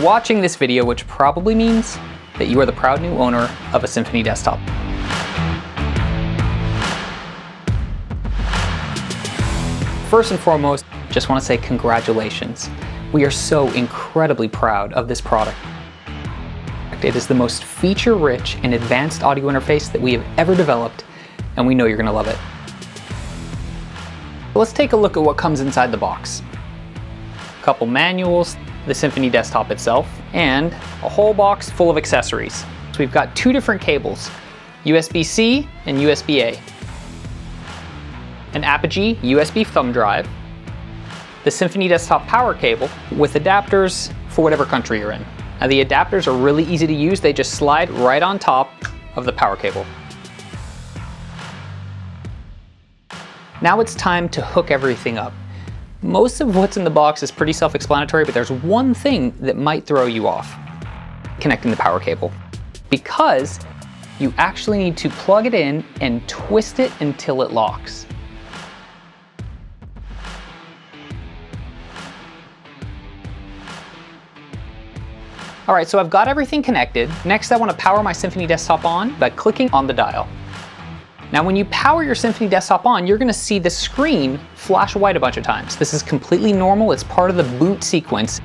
watching this video, which probably means that you are the proud new owner of a Symphony desktop. First and foremost, just want to say congratulations. We are so incredibly proud of this product. It is the most feature-rich and advanced audio interface that we have ever developed, and we know you're gonna love it. Let's take a look at what comes inside the box. A couple manuals, the Symphony desktop itself, and a whole box full of accessories. So we've got two different cables, USB-C and USB-A, an Apogee USB thumb drive, the Symphony desktop power cable with adapters for whatever country you're in. Now the adapters are really easy to use, they just slide right on top of the power cable. Now it's time to hook everything up. Most of what's in the box is pretty self-explanatory, but there's one thing that might throw you off. Connecting the power cable. Because you actually need to plug it in and twist it until it locks. All right, so I've got everything connected. Next, I wanna power my Symphony desktop on by clicking on the dial. Now when you power your Symphony desktop on, you're gonna see the screen flash white a bunch of times. This is completely normal, it's part of the boot sequence.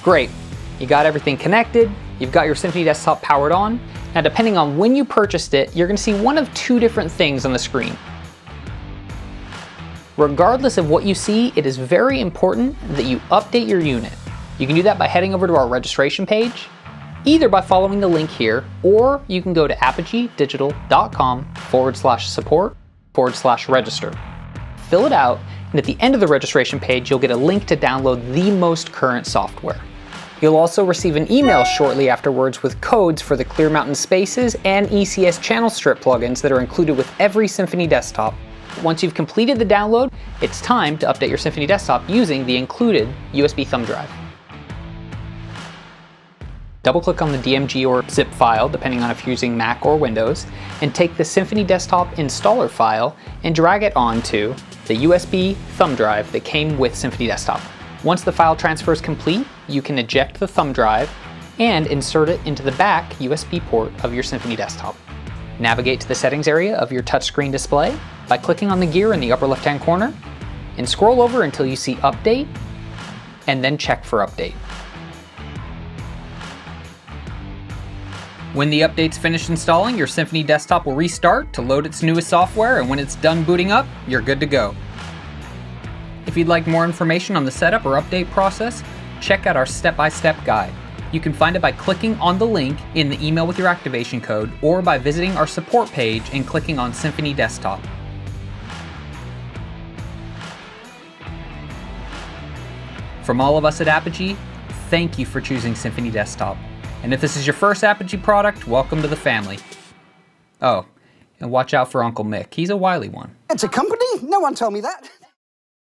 Great, you got everything connected, you've got your Symphony desktop powered on. Now depending on when you purchased it, you're gonna see one of two different things on the screen. Regardless of what you see, it is very important that you update your unit. You can do that by heading over to our registration page either by following the link here, or you can go to apogeedigital.com forward slash support forward slash register. Fill it out, and at the end of the registration page, you'll get a link to download the most current software. You'll also receive an email shortly afterwards with codes for the Clearmountain Spaces and ECS Channel Strip plugins that are included with every Symphony desktop. Once you've completed the download, it's time to update your Symphony desktop using the included USB thumb drive. Double click on the DMG or zip file, depending on if you're using Mac or Windows, and take the Symphony Desktop installer file and drag it onto the USB thumb drive that came with Symphony Desktop. Once the file transfer is complete, you can eject the thumb drive and insert it into the back USB port of your Symphony Desktop. Navigate to the settings area of your touchscreen display by clicking on the gear in the upper left-hand corner and scroll over until you see Update and then check for Update. When the update's finished installing, your Symphony desktop will restart to load its newest software, and when it's done booting up, you're good to go. If you'd like more information on the setup or update process, check out our step-by-step -step guide. You can find it by clicking on the link in the email with your activation code or by visiting our support page and clicking on Symphony Desktop. From all of us at Apogee, thank you for choosing Symphony Desktop. And if this is your first Apogee product, welcome to the family. Oh, and watch out for Uncle Mick. He's a wily one. It's a company? No one told me that.